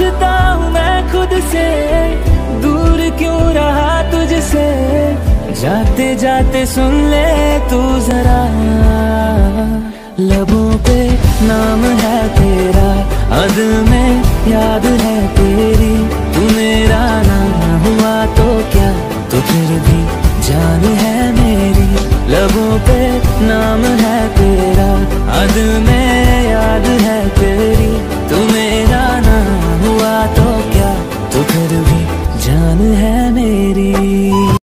पूछता हूँ मैं खुद से। दूर क्यों रहा तुझसे? जाते जाते सुन ले तू जरा। लबों पे नाम है तेरा, अद में याद है तेरी। तू मेरा नाम हुआ तो क्या? तो फिर भी जान है मेरी। लबों पे नाम है तेरा, अद में फिर भी जान है मेरी